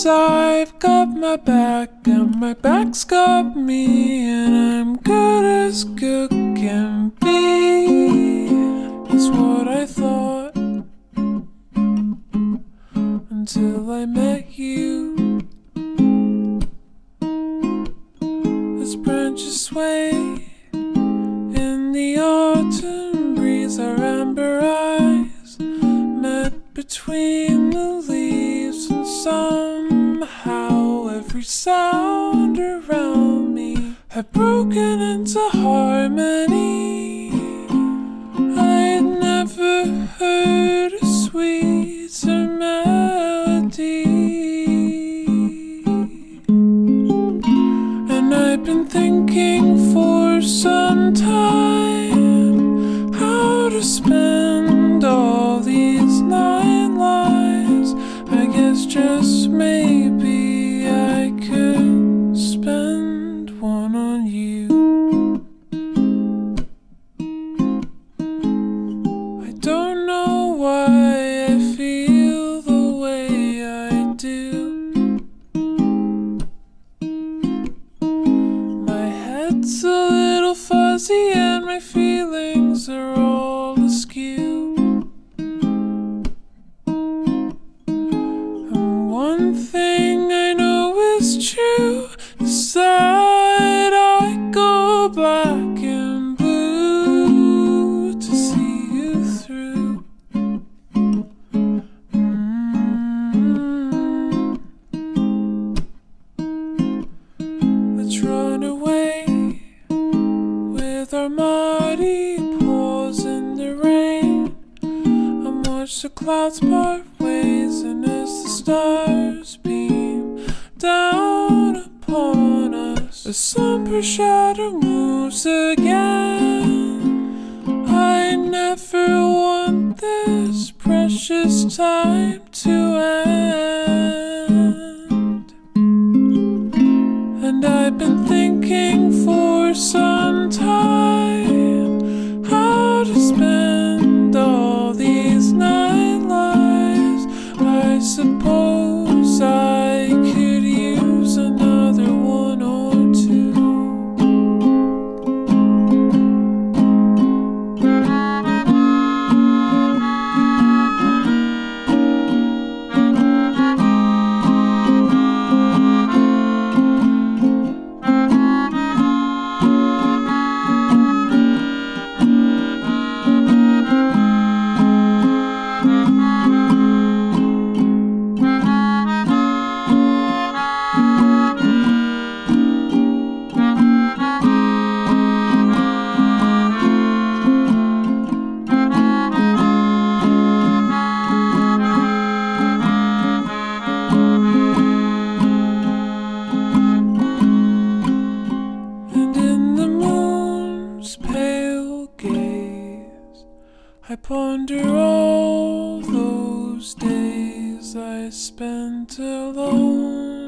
Cause I've got my back, and my back's got me, and I'm good as good can be. Is what I thought until I met you. As branches sway in the autumn breeze, our amber eyes met between the leaves, and somehow every sound around me had broken into harmony. My feelings the clouds part ways. And as the stars beam down upon us, a somber shadow moves again. I never want this precious time to ponder all those days I spent alone.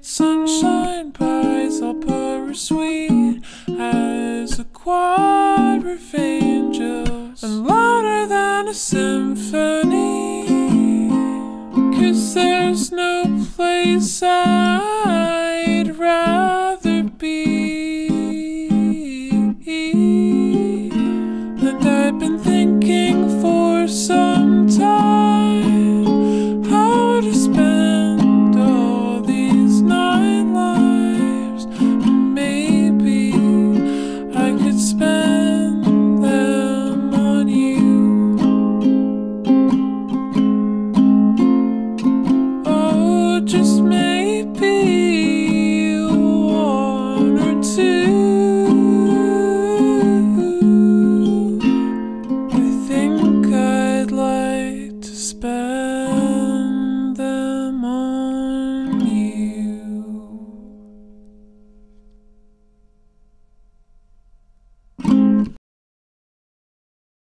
Sunshine pies, all sweet as a choir of angels, and louder than a symphony. Cause there's no place I'd rather be. And I've been thinking for some spend